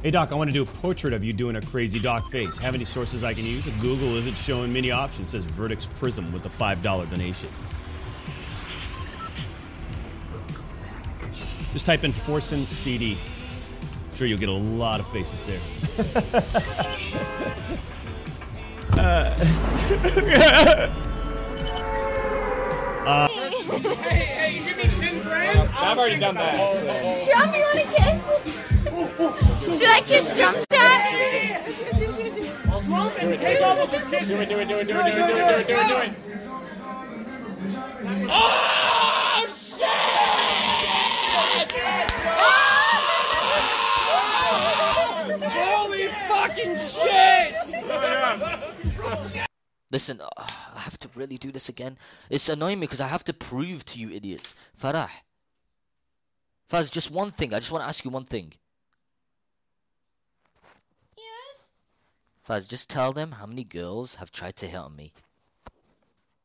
Hey Doc, I want to do a portrait of you doing a crazy Doc face. Have any sources I can use? Google isn't showing many options. Says Verdict's Prism with a $5 donation. Just type in Forsen CD. I'm sure you'll get a lot of faces there. Uh, Hey, hey, give me 10 grand? I've already done that. So. Trump, you want to kiss? Should I kiss Trump, Jack? Trump and take off of your kisses. Do it, do it, do it, do it, do it, do it, do it, do it. Oh, shit! Oh! Holy fucking shit! Listen, uh, I have to really do this again. It's annoying me because I have to prove to you idiots. Farah. Faz, just one thing. I just want to ask you one thing. Yes. Faz, just tell them how many girls have tried to hit on me.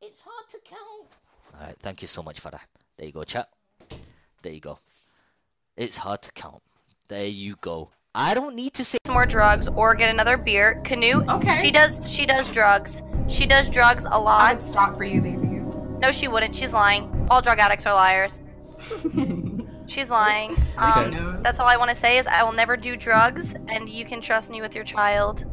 It's hard to count. Alright, thank you so much, Farah. There you go, chat. There you go. It's hard to count. There you go. I don't need to say. Some more drugs or get another beer. Canute. Okay. She does. She does drugs. She does drugs a lot. I would stop for you, baby. No, she wouldn't. She's lying. All drug addicts are liars. She's lying. Um, that's all I want to say is I will never do drugs, and you can trust me with your child.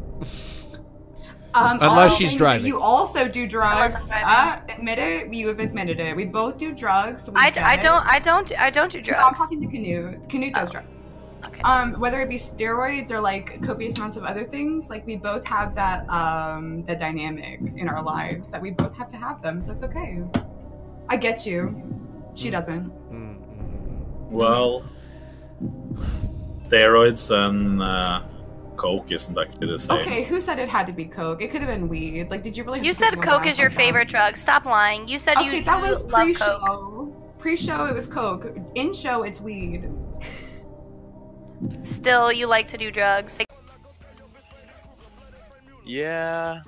Um, Unless she's saying driving. You also do drugs. I'm Uh, admit it. You have admitted it. We both do drugs. We I, get I it. don't I don't I don't do No, I'm talking to Canute. Canute does Oh. drugs. Okay. Um, whether it be steroids or like copious amounts of other things, like we both have that um the dynamic in our lives that we both have to have them, so it's okay. I get you. She Mm. doesn't. Well, steroids and uh, coke isn't actually the same. Okay, who said it had to be coke? It could have been weed. Like, did you really? have You said Coke is your sometime? favorite drug. Stop lying. You said you, Okay, that you was love Coke. pre-show. Pre-show, it was coke. In show, it's weed. Still, you like to do drugs. Yeah,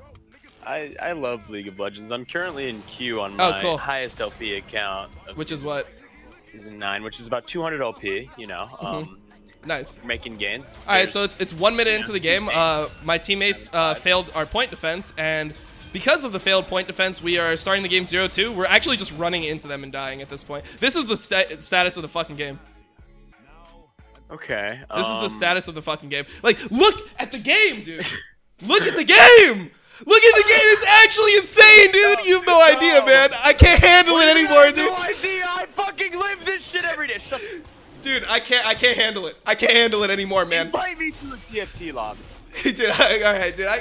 I I love League of Legends. I'm currently in queue on Oh, my cool. highest LP account, of Which is what? season nine, which is about 200 LP. You know, um, Nice. making gain. All right, so it's it's one minute into the game. Uh, my teammates uh, failed our point defense, and because of the failed point defense, we are starting the game 0-2. We're actually just running into them and dying at this point. This is the sta- status of the fucking game. Okay. This is um, the status of the fucking game. Like, look at the game, dude. look at the game. Look at the game. It's actually insane, dude. You have no idea, man. I can't handle it anymore, dude. No dude. idea. I fucking live this shit every day. Shut- Dude, I can't. I can't handle it. I can't handle it anymore, man. Invite me to the TFT lobby. dude, I, all right, dude. I,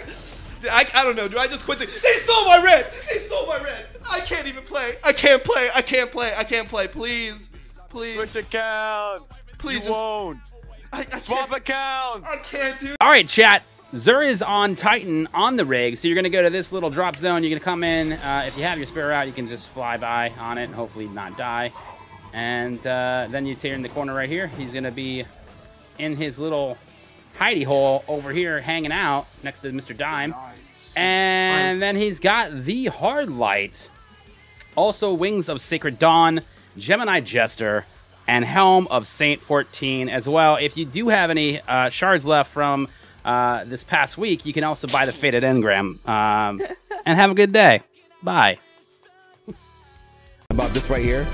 dude, I, I don't know. Do I just quit the? They stole my red. They stole my red. I can't even play. I can't play. I can't play. I can't play. Please, please, Switch accounts. Please you just- won't. I, I Swap can't. accounts. I can't, dude. All right, chat. Xur is on Titan on the rig, so you're gonna go to this little drop zone. You're gonna come in. Uh, if you have your spare out, you can just fly by on it and hopefully not die. And uh, then you turn the corner right here. He's gonna be in his little hidey hole over here, hanging out next to Mr. Dime. And then he's got the hard light. Also, Wings of Sacred Dawn, Gemini Jester, and Helm of Saint 14 as well. If you do have any uh, shards left from uh, this past week, you can also buy the Fated Engram. Um, and have a good day. Bye. about this right here.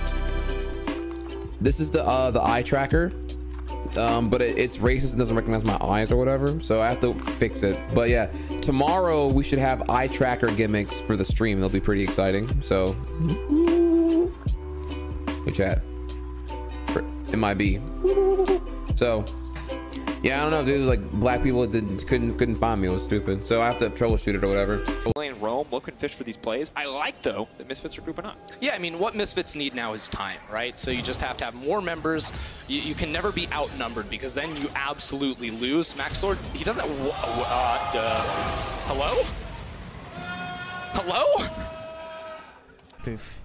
This is the uh, the eye tracker, um, but it, it's racist and doesn't recognize my eyes or whatever. So I have to fix it. But yeah, tomorrow we should have eye tracker gimmicks for the stream. They'll be pretty exciting. So, hey chat, for be. So. Yeah, I don't know, dude. Like black people didn't couldn't couldn't find me. It was stupid. So I have to troubleshoot it or whatever. Playing Rome, looking fish for these plays. I like though that Misfits are grouping up. Yeah, I mean, what Misfits need now is time, right? So you just have to have more members. You, you can never be outnumbered because then you absolutely lose. Max Lord, he doesn't. Uh, uh, hello? Hello? Poof.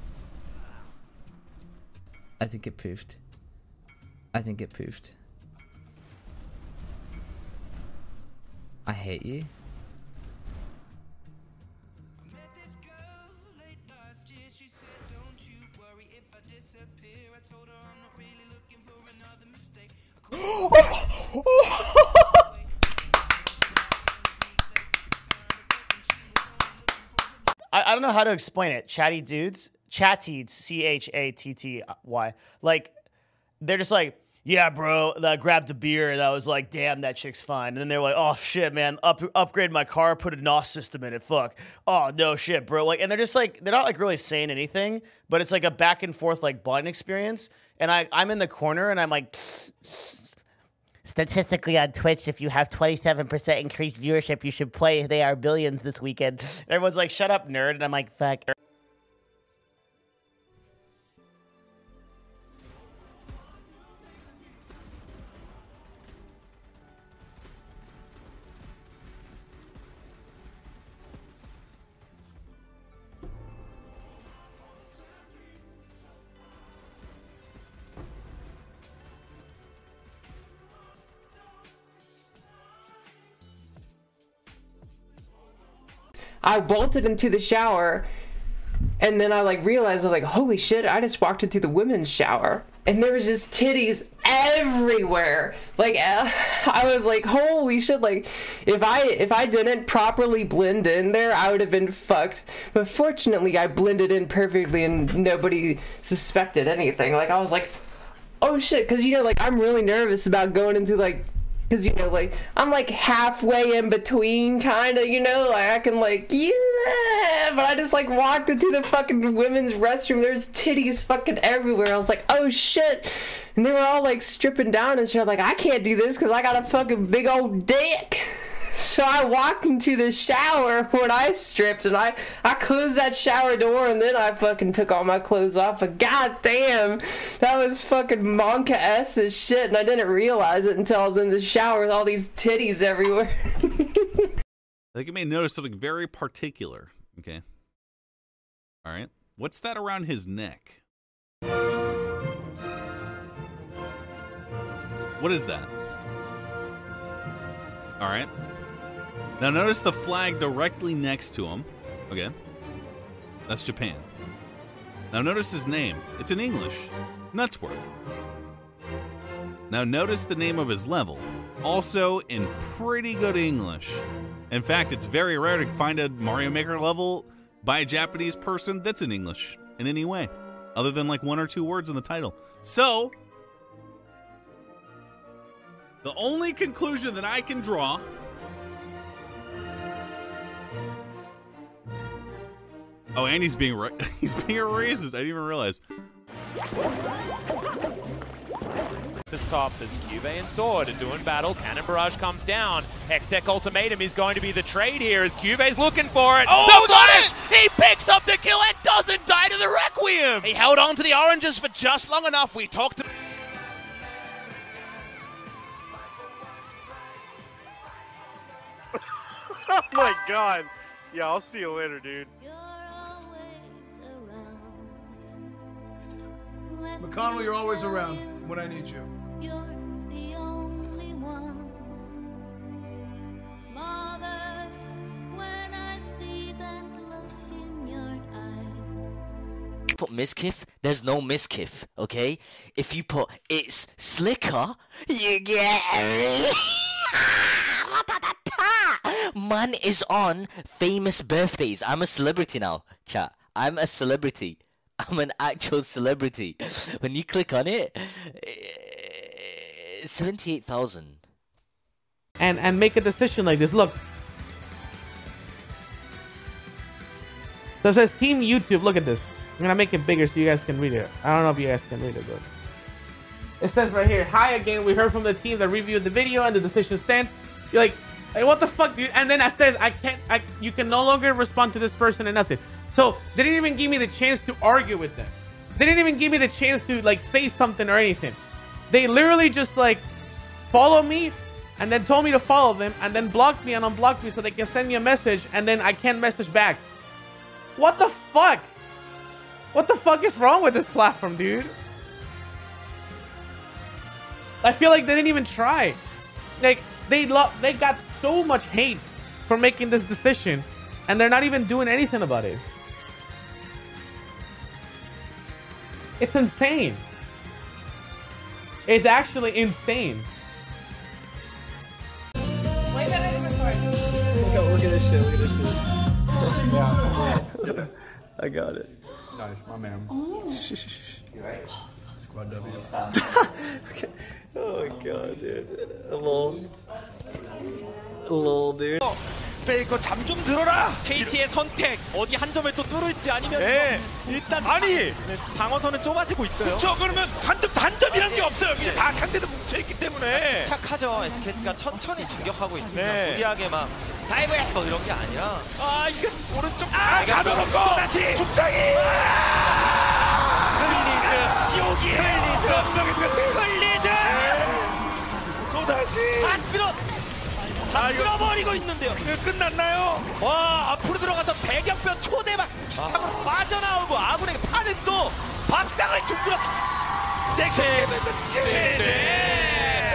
I think it poofed. I think it poofed. I hate you. I, don't know how to explain it. Chatty dudes, chatty, C H A T T Y. Like, they're just like, yeah, bro. I grabbed a beer and I was like, damn, that chick's fine. And then they're like, oh shit, man, up upgrade my car, put a NOS system in it. Fuck. Oh no shit, bro. Like, and they're just like, they're not like really saying anything, but it's like a back and forth like bonding experience. And I, I'm in the corner and I'm like. Statistically on Twitch, if you have 27% increased viewership, you should play They Are Billions this weekend. And everyone's like, shut up, nerd. And I'm like, fuck. I bolted into the shower and then I like realized I was like, holy shit, I just walked into the women's shower. And there was just titties everywhere. Like I was like, holy shit, like if I if I didn't properly blend in there, I would have been fucked. But fortunately I blended in perfectly and nobody suspected anything. Like I was like, oh shit, because you know, like I'm really nervous about going into like because you know like i'm like halfway in between kind of you know like i can like yeah but i just like walked into the fucking women's restroom. There's titties fucking everywhere. I was like oh shit. And they were all like stripping down and shit. I'm like i can't do this because i got a fucking big old dick so I walked into the shower when I stripped and I, I closed that shower door and then I fucking took all my clothes off. But goddamn, that was fucking monkaS as shit and I didn't realize it until I was in the shower with all these titties everywhere. I think you may notice something very particular. Okay. All right. What's that around his neck? What is that? All right. Now notice the flag directly next to him. Okay. That's Japan. Now notice his name. It's in English. Nutsworth. Now notice the name of his level. Also in pretty good English. In fact, it's very rare to find a Mario Maker level by a Japanese person that's in English in any way, other than like one or two words in the title. So, the only conclusion that I can draw Oh, and he's being he's being a racist. I didn't even realize. This top is Cube and Sword doing battle. Cannon Barrage comes down. Hextech Ultimatum is going to be the trade here as Cube's looking for it. Oh, the got flash! it! He picks up the kill and doesn't die to the Requiem! He held on to the oranges for just long enough. We talked. To- oh my god. Yeah, I'll see you later, dude. McConnell, you're always around when I need you. put miskiff, there's no miskiff, okay? If you put it's slicker, you get Man is on famous birthdays. I'm a celebrity now, chat. I'm a celebrity. I'm an actual celebrity. When you click on it, eh, 78,000. and and make a decision like this. Look. So it says Team YouTube. Look at this. I'm gonna make it bigger so you guys can read it. I don't know if you guys can read it, but it says right here. Hi again. We heard from the team that reviewed the video and the decision stands. You're like, hey, what the fuck, dude? And then I says I can't. I you can no longer respond to this person and nothing. So they didn't even give me the chance to argue with them. They didn't even give me the chance to like say something or anything. They literally just like follow me and then told me to follow them and then blocked me and unblocked me so they can send me a message and then I can't message back. What the fuck? What the fuck is wrong with this platform, dude? I feel like they didn't even try. Like they love they got so much hate for making this decision and they're not even doing anything about it. It's insane. It's actually insane. Look at, look at this shit. Look at this shit. yeah. I got it. Nice, my man. Oh. You right? Okay. Oh my god, dude. A little, dude. 빼고 잠좀 들어라. KT의 선택 어디 한 점을 또 뚫을지 아니면 네. 일단 아니. 네, 방어선은 좁아지고 있어요. 그렇죠. 그러면 한점 단점이란 게 없어요. 그냥 다 상대도 뭉쳐 있기 때문에. 착하죠. SK가 천천히 진격하고 있습니다. 네. 무리하게 막 다이브 뭐 이런 게 아니라 아 이거 오른쪽 아 가둬놓고 다시 죽창이 흘 지옥이 흘리드 흘리드 또 다시 다다 쓸어버리고 있는데요. 끝났나요? 와 앞으로 들어가서 대격변 초대박 기창으로 빠져나오고 아군에게 팔은 또 밥상을 좀 그렇게 넥슨 제제